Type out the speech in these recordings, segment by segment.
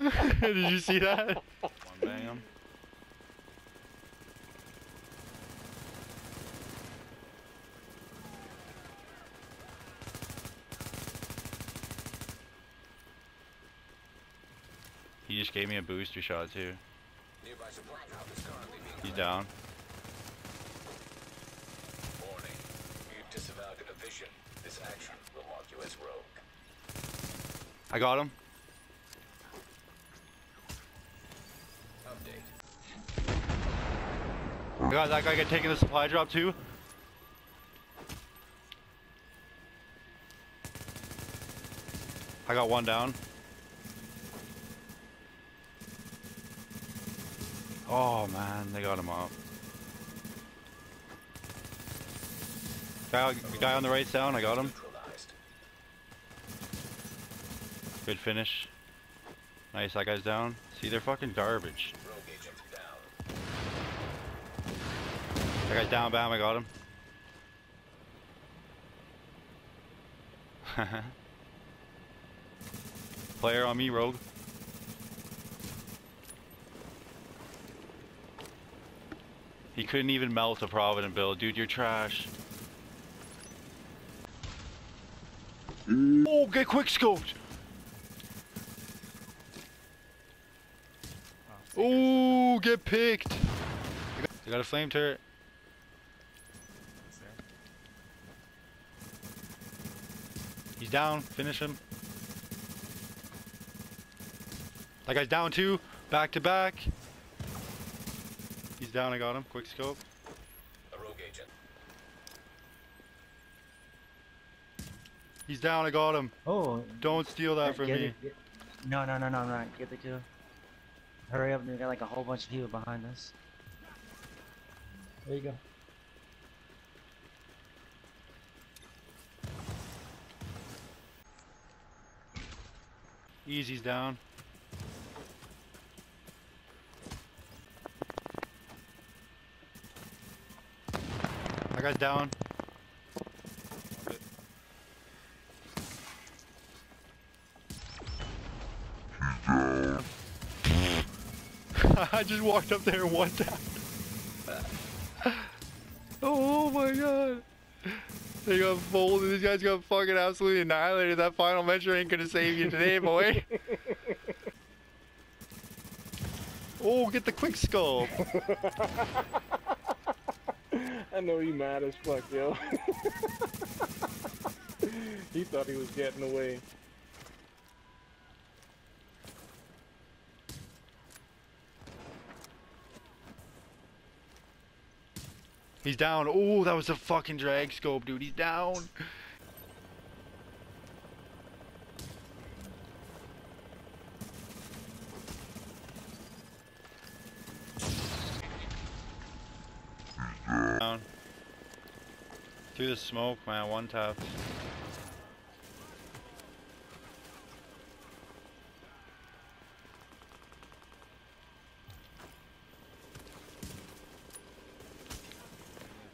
Did you see that? One bang him. He just gave me a booster shot too. Nearby supply drop is currently being He's down. Warning. You've disavowed your division. This action will mark you as rogue. I got him. I got that guy get taking the supply drop too. I got one down. Oh man, they got him up. Guy, guy on the right down, I got him. Good finish. Nice, that guy's down. See, they're fucking garbage. That guy's down, bam, I got him. Player on me, Rogue. He couldn't even melt a Provident build. Dude, you're trash. Mm. Oh, get quick scoped! Oh, get picked! I got a flame turret. He's down. Finish him. That guy's down too. Back to back. He's down. I got him. Quick scope. A rogue agent. He's down. I got him. Oh. Don't steal that from me. it, no, no, no, no, no. Get the kill. Hurry up, we got like a whole bunch of people behind us. There you go. Easy's down. That guy's down. I just walked up there and one tap. oh my god. They got folded. This guy's got fucking absolutely annihilated. That final measure ain't gonna save you today, boy. oh, get the quick skull. I know he mad as fuck, yo. he thought he was getting away. He's down. Oh, that was a fucking drag scope, dude. He's down. Down. Through the smoke, man. One tap.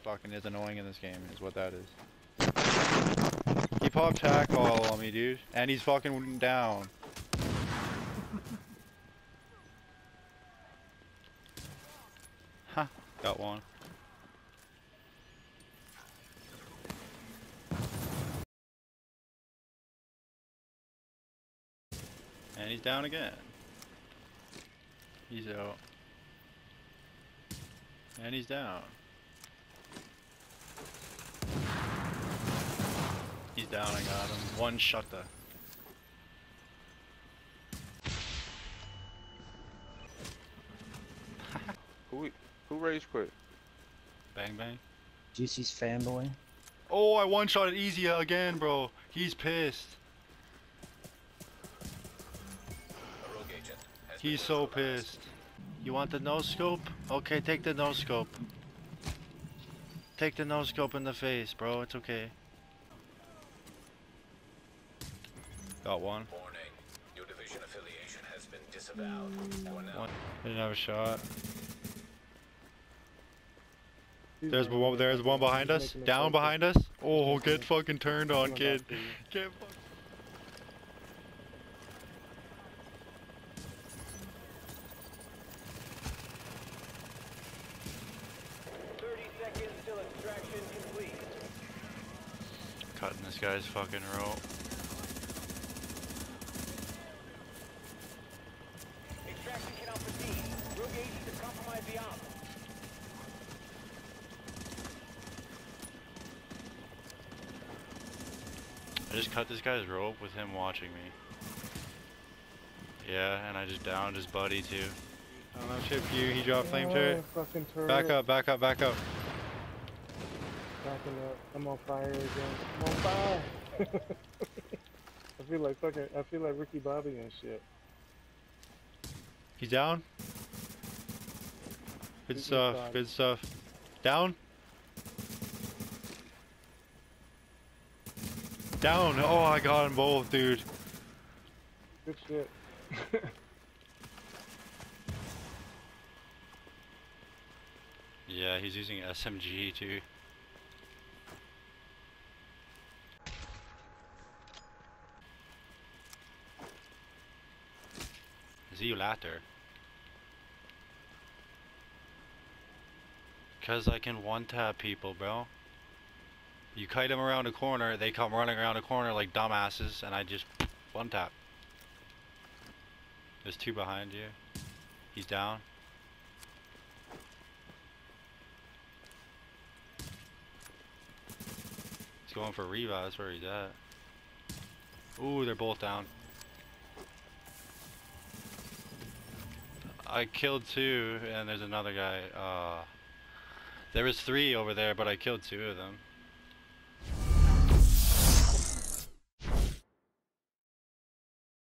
Fucking is annoying in this game, is what that is. He popped tackle on me, dude. And he's fucking down. Huh, got one. And he's down again. He's out. And he's down. He's down, I got him. One shutter. Who who raised quit? Bang bang. Juicy's fanboy. Oh, I one shot it easy again, bro. He's pissed. A rogue agent. Has He's been so pissed. You want the no scope? Okay, take the no scope. Take the no scope in the face, bro. It's okay. Got one. Warning. Your division affiliation has been disavowed. One. Didn't have a shot. There's one. There's one behind us. Down behind us. Oh, get fucking turned on, kid. Get. Cutting this guy's fucking rope. Rogue agents have compromised the op. I just cut this guy's rope with him watching me. Yeah, and I just downed his buddy too. Oh no, chip you, he dropped flame oh, turret. Oh, fucking turret. Back up, back up, back up. Backing up. I'm on fire again. I'm on fire. I feel like fucking. I feel like Ricky Bobby and shit. He's down. Good stuff, good stuff. Down. Down. Oh, I got them both, dude. Good shit. Yeah, he's using SMG too. See you later. Cause I can one tap people, bro. You kite them around a corner, they come running around a corner like dumbasses, and I just one tap. There's two behind you. He's down. He's going for Reva, that's where he's at. Ooh, they're both down. I killed two, and there's another guy. Uh, there was three over there, but I killed two of them.